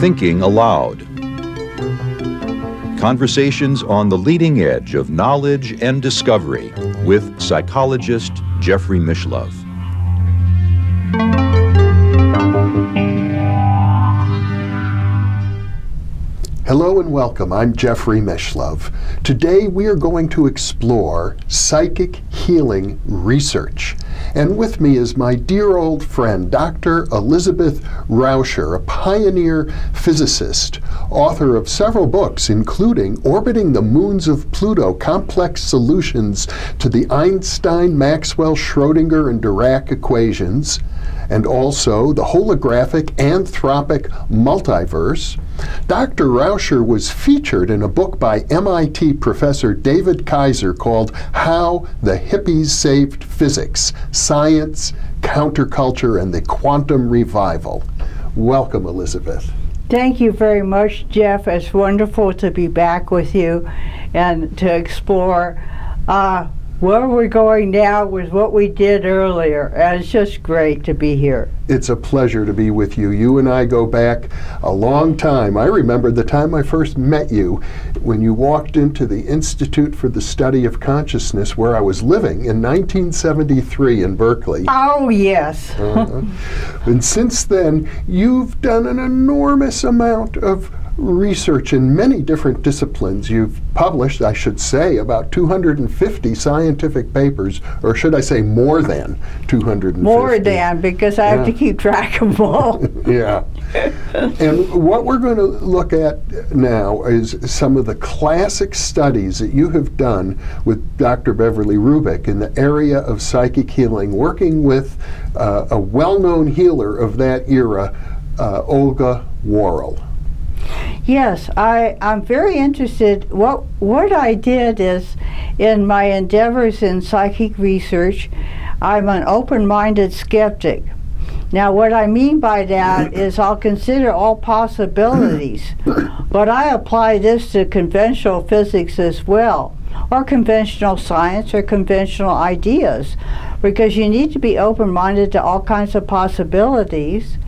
Thinking Allowed. Conversations on the leading edge of knowledge and discovery with psychologist Jeffrey Mishlove. Hello and welcome. I'm Jeffrey Mishlove. Today we are going to explore psychic healing research. And with me is my dear old friend, Dr. Elizabeth Rauscher, a pioneer physicist, author of several books, including Orbiting the Moons of Pluto Complex Solutions to the Einstein, Maxwell, Schrodinger, and Dirac Equations, and also The Holographic Anthropic Multiverse. Dr. Rauscher was featured in a book by MIT professor David Kaiser called How the Hippies Saved Physics Science, Counterculture, and the Quantum Revival. Welcome, Elizabeth. Thank you very much, Jeff. It's wonderful to be back with you and to explore uh, where we're going now with what we did earlier. And it's just great to be here. It's a pleasure to be with you. You and I go back a long time. I remember the time I first met you when you walked into the Institute for the Study of Consciousness where I was living in 1973 in Berkeley. Oh, yes. uh-huh. And since then, you've done an enormous amount of research in many different disciplines. You've published, I should say, about 250 scientific papers, or should I say more than 250? More than, because I yeah. have to keep track of them all. yeah. and what we're going to look at now is some of the classic studies that you have done with Dr. Beverly Rubik in the area of psychic healing, working with uh, a well-known healer of that era, uh, Olga Worrall. Yes, I, I'm very interested. What, what I did is, in my endeavors in psychic research, I'm an open minded skeptic. Now, what I mean by that is I'll consider all possibilities, but I apply this to conventional physics as well, or conventional science or conventional ideas, because you need to be open minded to all kinds of possibilities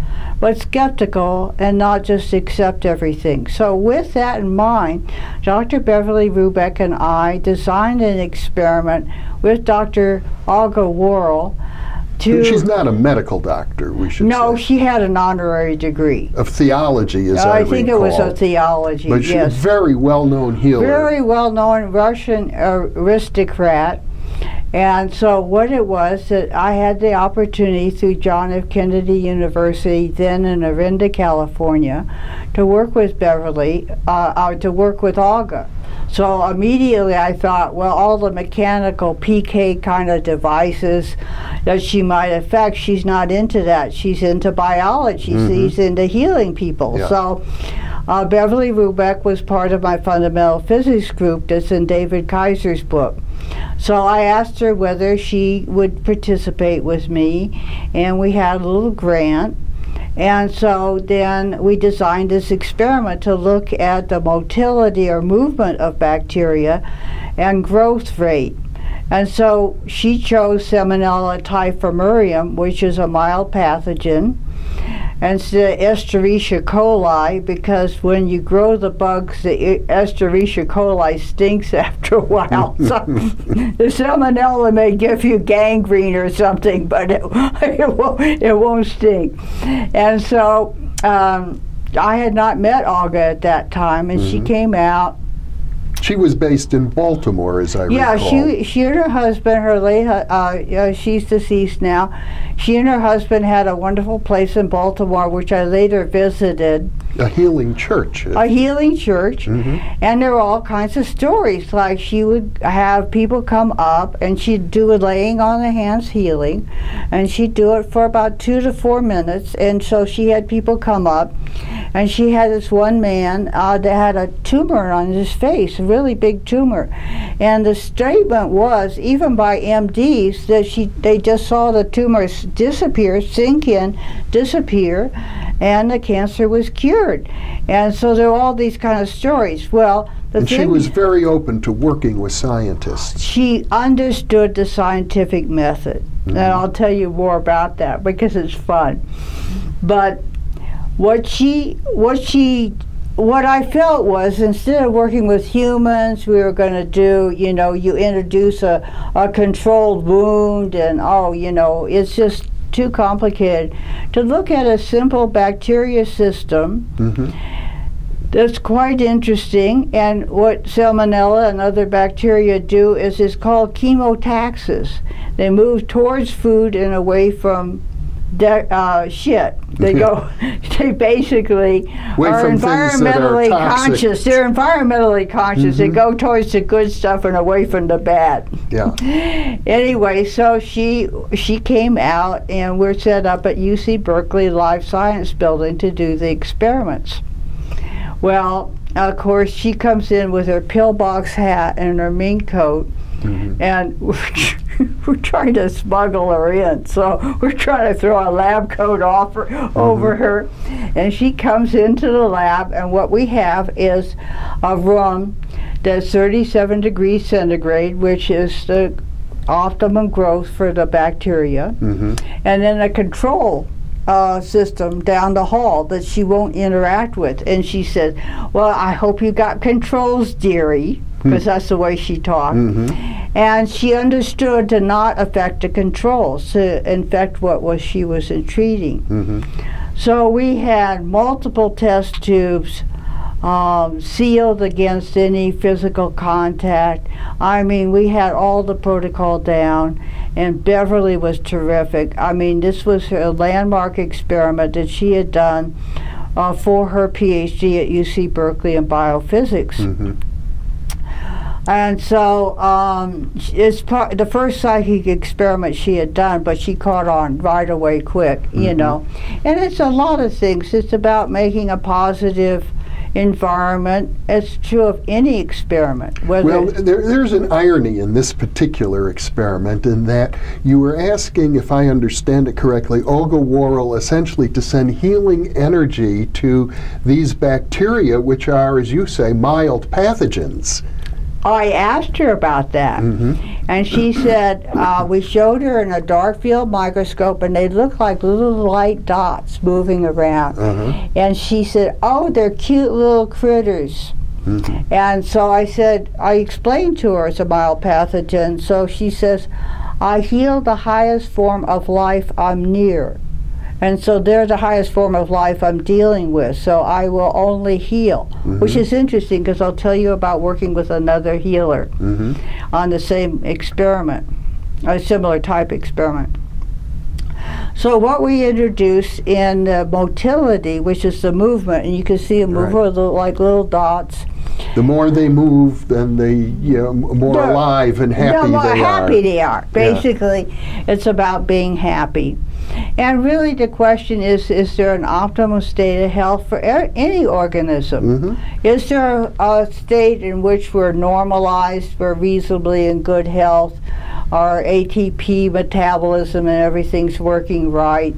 but skeptical and not just accept everything. So, with that in mind, Dr. Beverly Rubik and I designed an experiment with Dr. Olga Worrall. To She's not a medical doctor, we should no, say. she had an honorary degree. Of theology, as uh, I, I think recall. it was a theology, but yes. she's a very well-known healer. Very well-known Russian aristocrat and so what it was that I had the opportunity through John F. Kennedy University, then in Orinda, California, to work with Beverly, uh, uh, to work with Olga. So immediately I thought, well, all the mechanical PK kind of devices that she might affect, she's not into that. She's into biology. Mm-hmm. She's into healing people. Yeah. So uh, Beverly Rubik was part of my fundamental physics group that's in David Kaiser's book. So I asked her whether she would participate with me, and we had a little grant. And so then we designed this experiment to look at the motility or movement of bacteria and growth rate. And so she chose Salmonella typhimurium, which is a mild pathogen and the Escherichia coli because when you grow the bugs, the Escherichia coli stinks after a while. so the salmonella may give you gangrene or something, but it, it, won't, it won't stink. And so um, I had not met Olga at that time, and mm -hmm. she mm-hmm. came out she was based in Baltimore, as I yeah, recall. Yeah, she, she and her husband, her late, uh, uh, she's deceased now. She and her husband had a wonderful place in Baltimore, which I later visited. A healing church. A healing church. Mm -hmm. And there were all kinds of stories. Like she would have people come up and she'd do a laying on the hands healing. And she'd do it for about two to four minutes. And so she had people come up and she had this one man uh, that had a tumor on his face, a really big tumor, and the statement was, even by MDs, that she they just saw the tumor disappear, sink in, disappear, and the cancer was cured. And so there are all these kind of stories. Well, and she was very open to working with scientists. She understood the scientific method. Mm-hmm. And I'll tell you more about that because it's fun. But what she what she what I felt was instead of working with humans, we were going to do, you know, you introduce a, a controlled wound and, oh, you know, it's just too complicated. To look at a simple bacteria system mm-hmm. that's quite interesting, and what salmonella and other bacteria do is it's called chemotaxis. They move towards food and away from uh, shit. They go. they basically Away are environmentally are conscious. They're environmentally conscious. Mm-hmm. They go towards the good stuff and away from the bad. Yeah. Anyway, so she she came out, and we're set up at UC Berkeley Life Science Building to do the experiments. Well, of course, she comes in with her pillbox hat and her mink coat, mm-hmm. and. we're trying to smuggle her in. So we're trying to throw a lab coat off her, mm-hmm. over her. And she comes into the lab, and what we have is a room that's 37 degrees centigrade, which is the optimum growth for the bacteria, mm-hmm. and then a control uh, system down the hall that she won't interact with. And she said, Well, I hope you got controls, dearie because mm. that's the way she talked. Mm-hmm. And she understood to not affect the controls, to infect what was she was treating. Mm-hmm. So we had multiple test tubes. Um, sealed against any physical contact. I mean, we had all the protocol down, and Beverly was terrific. I mean, this was a landmark experiment that she had done uh, for her PhD at UC Berkeley in biophysics. Mm-hmm. And so um, it's part, the first psychic experiment she had done, but she caught on right away quick, mm-hmm. you know. And it's a lot of things. It's about making a positive environment. It's true of any experiment. well, there, there's an irony in this particular experiment in that you were asking, if I understand it correctly, Olga Worrall essentially to send healing energy to these bacteria, which are, as you say, mild pathogens. I asked her about that, mm-hmm. and she said uh, we showed her in a dark field microscope, and they look like little light dots moving around. Uh-huh. And she said, "Oh, they're cute little critters." Mm-hmm. And so I said, I explained to her it's a mild pathogen. So she says, I heal the highest form of life I'm near. And so they're the highest form of life I'm dealing with. So I will only heal, mm-hmm. which is interesting because I'll tell you about working with another healer mm-hmm. on the same experiment, a similar type experiment. So what we introduce in uh, motility, which is the movement, and you can see a movement right. like little dots. The more they move, then they you know, more They're, alive and happy the more they happy are. they are. Basically, yeah. it's about being happy. And really, the question is is there an optimal state of health for any organism? Mm-hmm. Is there a state in which we're normalized, we're reasonably in good health? Our ATP metabolism and everything's working right.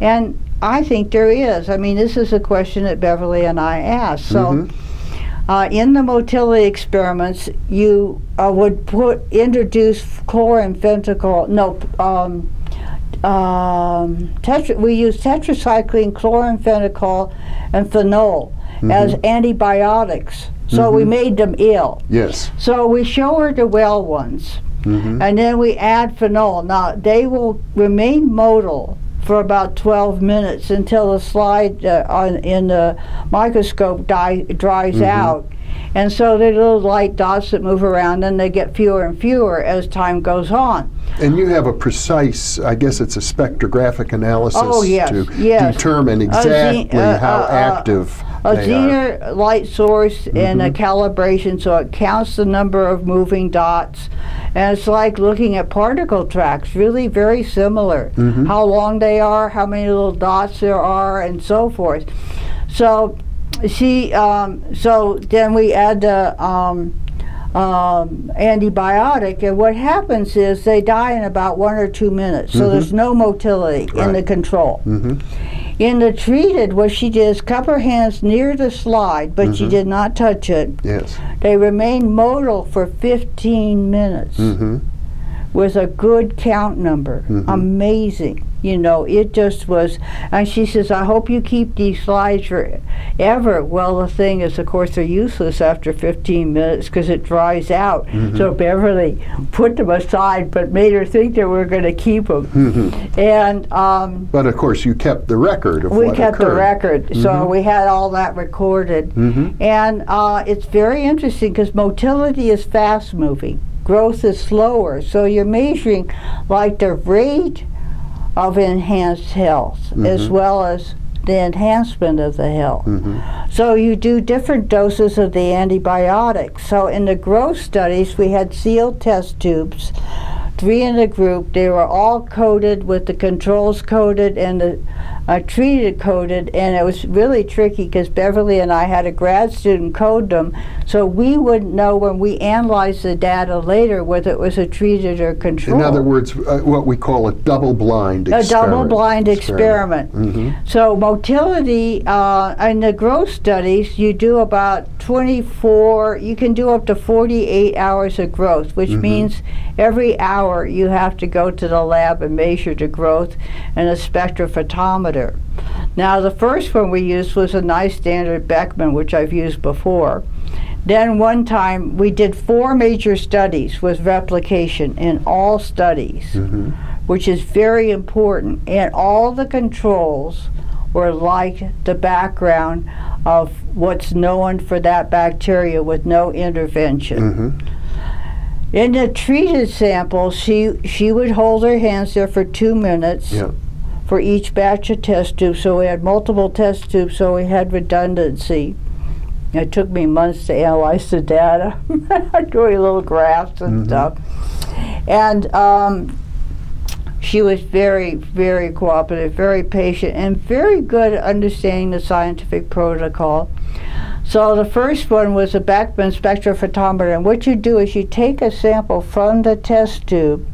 And I think there is. I mean, this is a question that Beverly and I asked. So, mm-hmm. uh, in the motility experiments, you uh, would put introduce chloramphenicol, no, um, um, tetra, we use tetracycline, chloramphenicol, and phenol mm-hmm. as antibiotics. So mm-hmm. we made them ill. Yes. So we show her the well ones, mm-hmm. and then we add phenol. Now they will remain motile for about 12 minutes until the slide uh, on, in the microscope die, dries mm-hmm. out. And so they're little light dots that move around, and they get fewer and fewer as time goes on. And you have a precise, I guess it's a spectrographic analysis oh, yes, to yes. determine exactly uh, how uh, active a xenon light source mm-hmm. and a mm-hmm. calibration, so it counts the number of moving dots. And it's like looking at particle tracks, really very similar. Mm-hmm. How long they are, how many little dots there are, and so forth. So she, um, so then we add the um, um, antibiotic, and what happens is they die in about one or two minutes. So there's no motility in the Mm-hmm. Control. Mhm. In the treated, what she did is cup her hands near the slide, but Mm-hmm. she did not touch it. Yes. They remained motile for 15 minutes with a good count number. Mhm. Amazing. You know, it just was. And she says, I hope you keep these slides forever. Well, the thing is, of course, they're useless after 15 minutes because it dries out. Mm-hmm. So Beverly put them aside but made her think that we were going to keep them. hmm And um, But of course, you kept the record of we kept the record. So Mhm. we had all that recorded. Mhm. And uh, it's very interesting because motility is fast moving, growth is slower. So you're measuring like the rate of enhanced health as Mhm. well as the enhancement of the health. Mhm. So you do different doses of the antibiotics. So in the growth studies, we had sealed test tubes, three in the group. They were all coded with the controls coded and the uh, treated coded, and it was really tricky because Beverly and I had a grad student code them, so we wouldn't know when we analyzed the data later whether it was a treated or control. In other words, uh, what we call a double-blind a experiment. double-blind experiment. Mhm. So motility uh, in the growth studies, you do about 24. You can do up to 48 hours of growth, which Mhm. means every hour you have to go to the lab and measure the growth in a spectrophotometer. Now, the first one we used was a nice standard Beckman, which I've used before. Then one time we did four major studies with replication in all studies Mhm. which is very important. And all the controls were like the background of what's known for that bacteria with no intervention. Mhm. In the treated sample, she she would hold her hands there for two minutes Yeah. for each batch of test tubes. So we had multiple test tubes, so we had redundancy. It took me months to analyze the data, doing little graphs and Mhm. stuff. And um, she was very, very cooperative, very patient, and very good at understanding the scientific protocol. So the first one was a Beckman spectrophotometer, and what you do is you take a sample from the test tube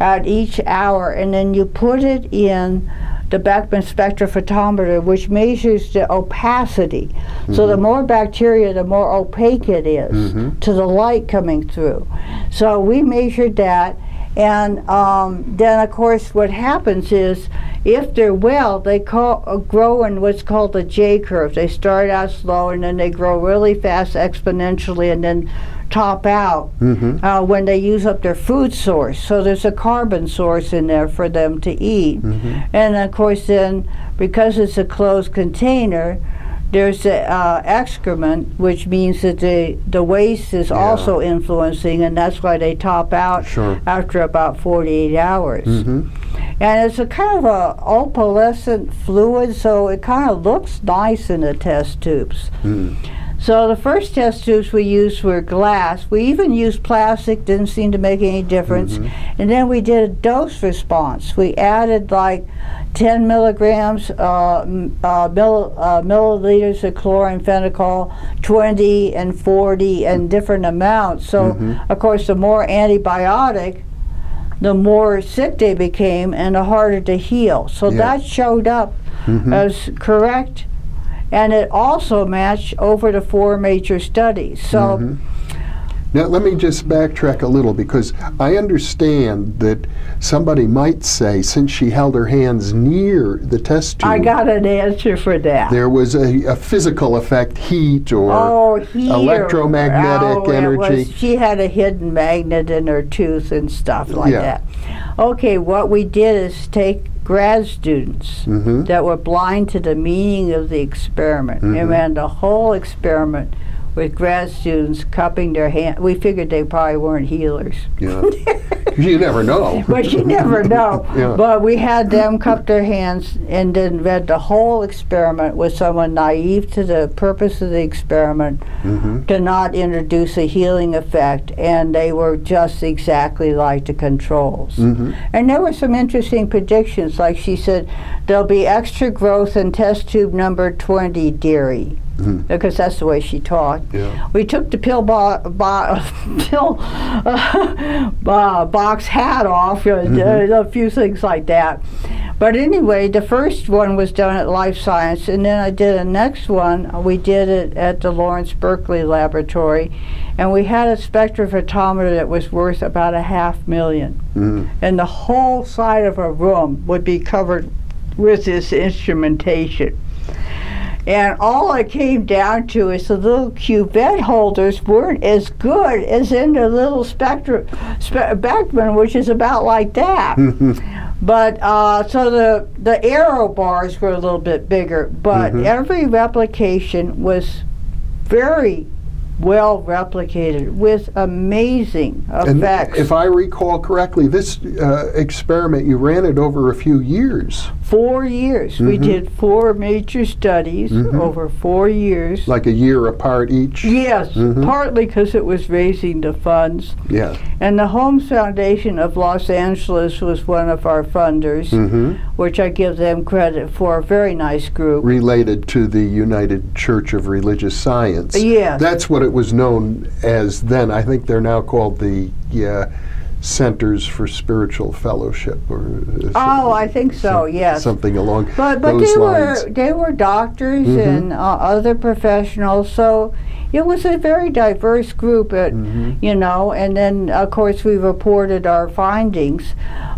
at each hour, and then you put it in the Beckman spectrophotometer, which measures the opacity. So the more bacteria, the more opaque it is Mhm. to the light coming through. So we measured that, and um, then of course what happens is if they're well, they call, uh, grow in what's called a J curve. They start out slow and then they grow really fast exponentially and then top out Mhm. uh, when they use up their food source. So there's a carbon source in there for them to eat. Mhm. And of course, then because it's a closed container, there's the uh, excrement, which means that the the waste is Yeah. also influencing, and that's why they top out Sure. after about 48 hours. Mhm. And it's a kind of a opalescent fluid, so it kind of looks nice in the test tubes. Mm. So the first test tubes we used were glass. We even used plastic, didn't seem to make any difference. Mhm. And then we did a dose response. We added like 10 milligrams, uh, m- uh, mill, uh, milliliters of chloramphenicol, 20 and 40 and different amounts. So, Mhm. of course, the more antibiotic, the more sick they became and the harder to heal. So Yeah. that showed up Mhm. as correct and it also matched over the four major studies. So Mhm. Now, let me just backtrack a little because I understand that somebody might say, since she held her hands near the test tube, I got an answer for that. there was a, a physical effect, heat or oh, here. electromagnetic Oh, energy. was- she had a hidden magnet in her tooth and stuff like Yeah. that. Okay, what we did is take grad students Mhm. that were blind to the meaning of the experiment Mhm. and ran the whole experiment with grad students cupping their hand. We figured they probably weren't healers. Yeah. You never know. but you never know. Yeah. But we had them cup their hands and then read the whole experiment with someone naive to the purpose of the experiment Mhm. to not introduce a healing effect, and they were just exactly like the controls. Mhm. And there were some interesting predictions, like she said, there'll be extra growth in test tube number 20, dearie. Mhm. Because that's the way she talked. Yeah. We took the pill, bo- bo- pill uh, bo- box hat off, uh, Mm-hmm. a few things like that. But anyway, the first one was done at Life Science, and then I did a next one. We did it at the Lawrence Berkeley Laboratory, and we had a spectrophotometer that was worth about a half million. Mhm. And the whole side of a room would be covered with this instrumentation. And all it came down to is the little cuvette holders weren't as good as in the little Spectrum spe- Beckman, which is about like that. But uh, so the the error bars were a little bit bigger, but Mhm. every replication was very well replicated with amazing And effects. if I recall correctly, this uh, experiment you ran it over a few years, four years. We Mhm. did four major studies Mhm. over four years. like a year apart each. yes, Mhm. partly because it was raising the funds. Yeah. And the Holmes Foundation of Los Angeles was one of our funders, hmm which I give them credit for. A very nice group. Related to the United Church of Religious Science. Yes. That's what it was known as then. I think they're now called the uh, Centers for Spiritual Fellowship, or uh, oh, I think so. Yes. something along But but they lines. were they were doctors Mhm. and uh, other professionals, so it was a very diverse group. At, Mhm. You know, and then of course we reported our findings,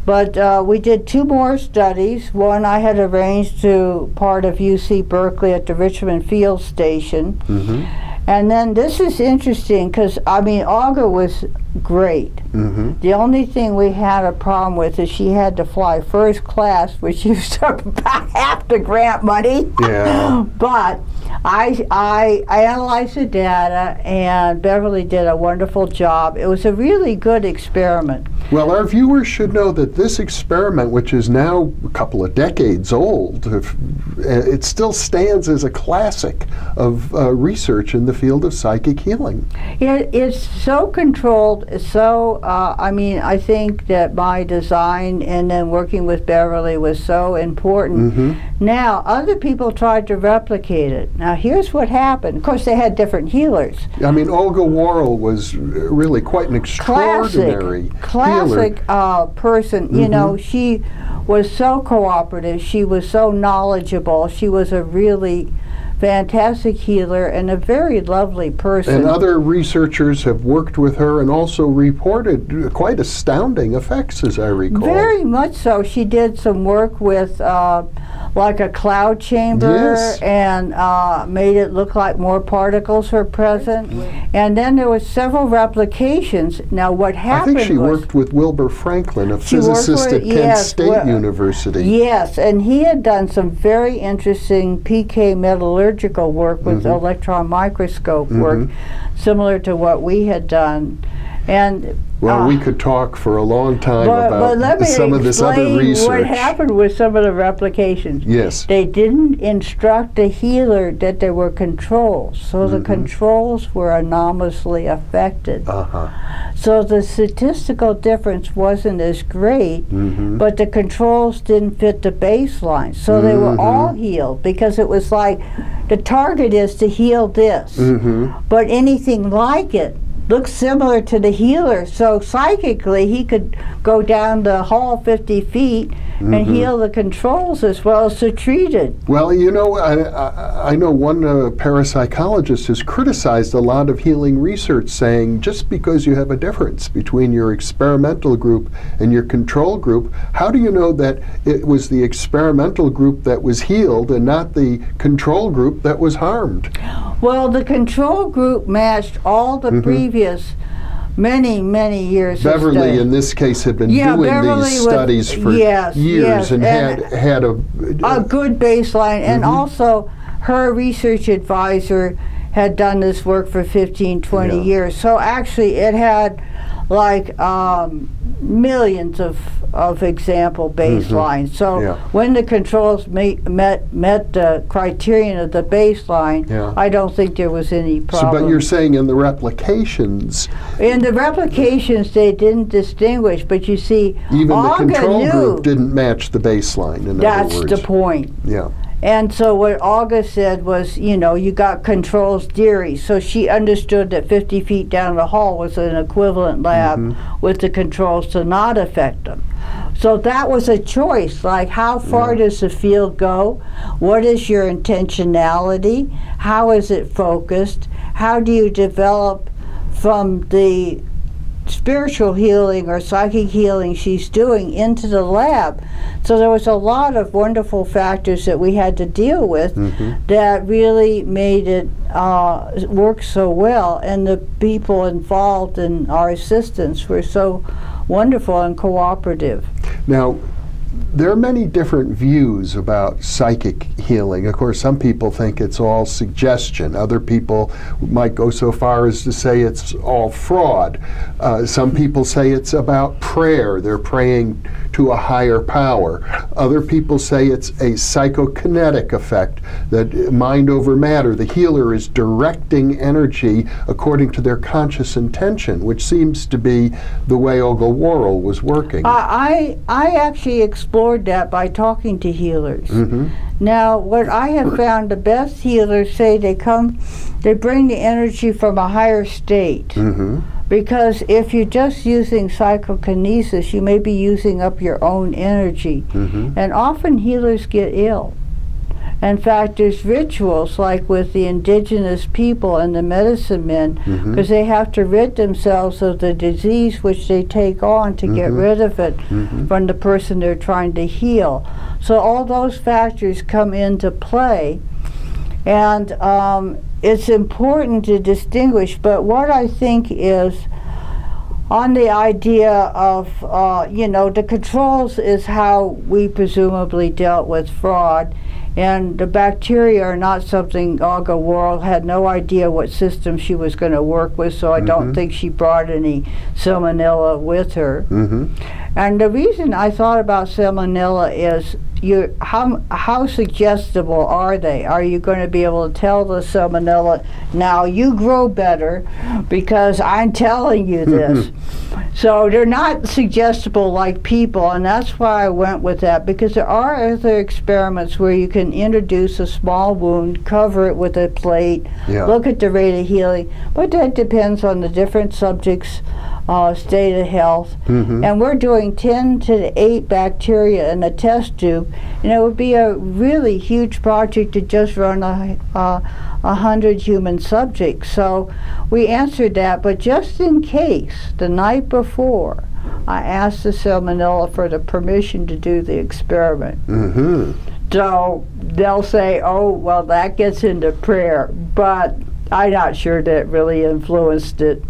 but uh, we did two more studies. One I had arranged to part of UC Berkeley at the Richmond Field Station, Mhm. and then this is interesting because I mean Olga was great. Mhm. The only thing we had a problem with is she had to fly first class, which used up about half the grant money. Yeah. But I, I, I analyzed the data, and Beverly did a wonderful job. It was a really good experiment. Well, our viewers should know that this experiment, which is now a couple of decades old, if, uh, it still stands as a classic of uh, research in the field of psychic healing. It, it's so controlled, so, uh, I mean, I think that my design and then working with Beverly was so important. Mhm. Now, other people tried to replicate it. Now, here's what happened. Of course, they had different healers. I mean, Olga Worrall was really quite an extraordinary classic, classic uh, person. You Mhm. know, she was so cooperative. She was so knowledgeable. She was a really fantastic healer and a very lovely person. And other researchers have worked with her and also reported quite astounding effects, as I recall. Very much so. She did some work with uh, like a cloud chamber Yes. and uh, made it look like more particles were present. And then there was several replications. Now, what happened? I think she worked with Wilbur Franklin, a physicist with- at yes, State well, University. Yes, and he had done some very interesting PK metallurgical work with Mhm. electron microscope Mhm. work, similar to what we had done. And Well, uh, we could talk for a long time but, about but let me some of this other research. what happened with some of the replications. Yes. They didn't instruct the healer that there were controls, so the Mhm. controls were anomalously affected. Uh-huh. So the statistical difference wasn't as great, Mhm. but the controls didn't fit the baseline. So they were Mhm. all healed because it was like the target is to heal this, hmm but anything like it looks similar to the healer. So psychically, he could go down the hall 50 feet and Mhm. heal the controls as well as the treated. Well, you know, I, I, I know one uh, parapsychologist has criticized a lot of healing research, saying just because you have a difference between your experimental group and your control group, how do you know that it was the experimental group that was healed and not the control group that was harmed? Well, the control group matched all the Mhm. previous many, many years Beverly, in this case, had been Yeah, doing Beverly these was- studies for yes, years yes, and, and had had a, a good baseline, and Mhm. also her research advisor had done this work for 15, 20 Yeah. years. So actually, it had like um, millions of, of example baselines. So Mm-hmm. Yeah. when the controls ma- met met the criterion of the baseline, Yeah. I don't think there was any So, problem. but you're saying in the replications, In the replications, they didn't distinguish, but you see, even the control knew group didn't match the baseline. In that's the point. yeah. And so what Olga said was, you know, you got controls theory. So she understood that 50 feet down the hall was an equivalent lab Mm-hmm. with the controls to not affect them. So that was a choice. Like, how far does the field go? What is your intentionality? How is it focused? How do you develop from the spiritual healing or psychic healing she's doing into the lab. So there was a lot of wonderful factors that we had to deal with that really made it uh, work so well. And the people involved in our assistance were so wonderful and cooperative. Now, there are many different views about psychic healing. Of course, some people think it's all suggestion. Other people might go so far as to say it's all fraud. Uh, some people say it's about prayer. They're praying to a higher power. Other people say it's a psychokinetic effect, that mind over matter. The healer is directing energy according to their conscious intention, which seems to be the way Worrall was working. I, I actually explored that by talking to healers. Mhm. Now, what I have found the best healers say they come, they bring the energy from a higher state. Mhm. Because if you're just using psychokinesis, you may be using up your own energy. Mhm. And often healers get ill. In fact, there's rituals like with the indigenous people and the medicine men, because they have to rid themselves of the disease which they take on to get Mhm. rid of it Mhm. from the person they're trying to heal. So all those factors come into play. And um, it's important to distinguish, but what I think is on the idea of, uh, you know, the controls is how we presumably dealt with fraud. And the bacteria are not something Olga Worrall had no idea what system she was going to work with, so I don't Mhm. think she brought any salmonella with her. Mhm. And the reason I thought about salmonella is you how how suggestible are they? Are you going to be able to tell the salmonella now you grow better because I'm telling you mm-hmm. this? so they're not suggestible like people, and that's why I went with that because there are other experiments where you can introduce a small wound, cover it with a plate, Yeah. look at the rate of healing, but that depends on the different subjects' uh, state of health. Mhm. And we're doing 10 to 8 bacteria in a test tube, and it would be a really huge project to just run a, uh, a hundred human subjects. So we answered that, but just in case, the night before, I asked the salmonella for the permission to do the experiment. Mhm. So they'll say, oh, well, that gets into prayer, but I'm not sure that really influenced it.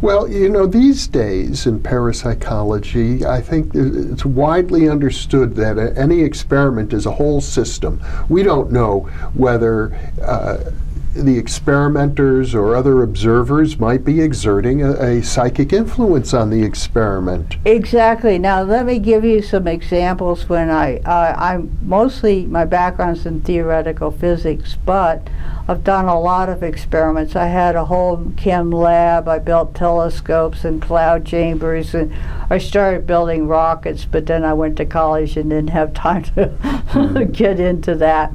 Well, you know, these days in parapsychology, I think it's widely understood that any experiment is a whole system. We don't know whether uh, the experimenters or other observers might be exerting a, a psychic influence on the experiment. Exactly. Now, let me give you some examples. When I, uh, I'm mostly my background's in theoretical physics, but I've done a lot of experiments. I had a whole chem lab. I built telescopes and cloud chambers, and I started building rockets. But then I went to college and didn't have time to get into that.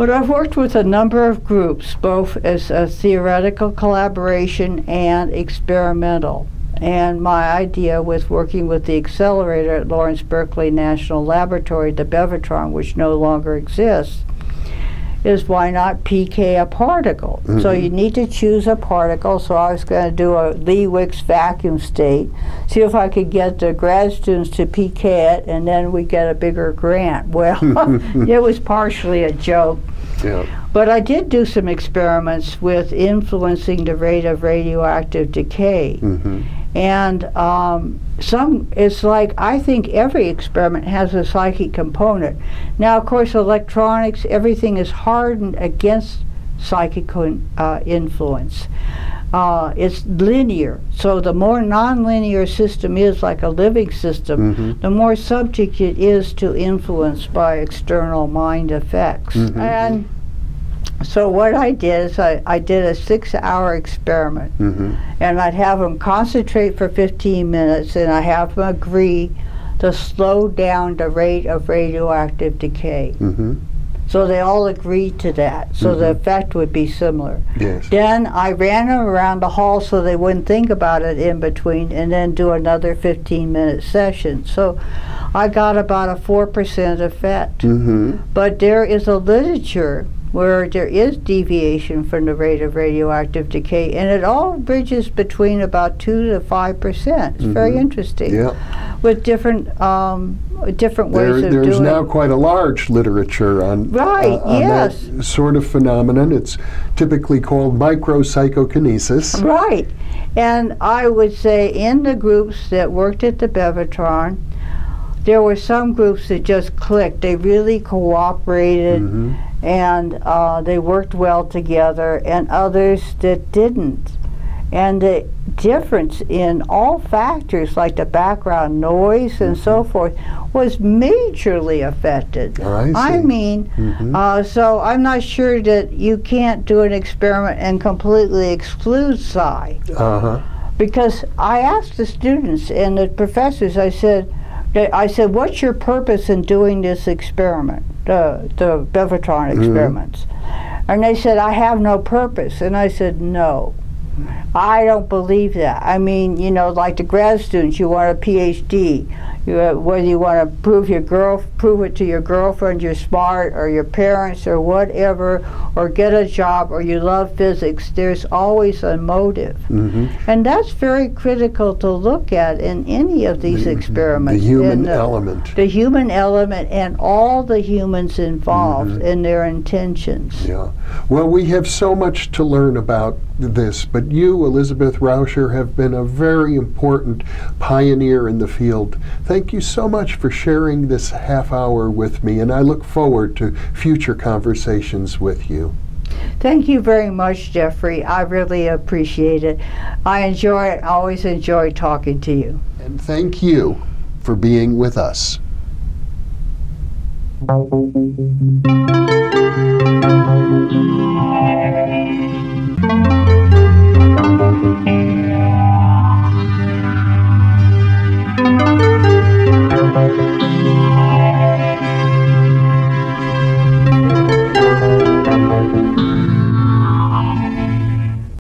But I've worked with a number of groups, both as a theoretical collaboration and experimental. And my idea with working with the accelerator at Lawrence Berkeley National Laboratory, the Bevatron, which no longer exists, is why not PK a particle? So Mhm. you need to choose a particle. So I was going to do a Lee Wicks vacuum state, see if I could get the grad students to PK it, and then we get a bigger grant. Well, it was partially a joke. Yeah. But I did do some experiments with influencing the rate of radioactive decay. hmm And um, some, it's like, I think every experiment has a psychic component. Now, of course, electronics, everything is hardened against psychic uh, influence. Uh, it's linear. So the more nonlinear system is, like a living system, Mhm. the more subject it is to influence by external mind effects. Mhm. And so what I did is I, I did a six-hour experiment, hmm and I'd have them concentrate for 15 minutes, and I have them agree to slow down the rate of radioactive decay. Hmm So they all agreed to that. So the Mhm. effect would be similar. Yes. Then I ran them around the hall so they wouldn't think about it in between and then do another 15 minute session. So I got about a 4% effect. hmm But there is a literature where there is deviation from the rate of radioactive decay and it all bridges between about 2 to 5%. It's very Mhm. interesting Yeah. with different um, different There, ways of there's doing now quite a large literature on, Right, uh, on yes. that sort of phenomenon. It's typically called micropsychokinesis. Right. And I would say in the groups that worked at the Bevatron, there were some groups that just clicked. They really cooperated Mhm. And uh, they worked well together, and others that didn't. And the difference in all factors, like the background noise and so forth, was majorly affected. I see. mean, Mhm. uh, so I'm not sure that you can't do an experiment and completely exclude psi. Uh-huh. Because I asked the students and the professors, I said, I said, what's your purpose in doing this experiment, the, the Bevatron mm-hmm. experiments? And they said, I have no purpose. And I said, no. I don't believe that. I mean, you know, like the grad students, you want a PhD. You, uh, whether you want to prove your girl, prove it to your girlfriend you're smart, or your parents, or whatever, or get a job, or you love physics. There's always a motive, hmm and that's very critical to look at in any of these The experiments. The human uh, element. the human element and all the humans involved in their intentions. Yeah. Well, we have so much to learn about this, but you, Elizabeth Rauscher, have been a very important pioneer in the field. Thank you so much for sharing this half hour with me, and I look forward to future conversations with you. Thank you very much, Jeffrey. I really appreciate it. I enjoy it, I always enjoy talking to you. And thank you for being with us. Thank you.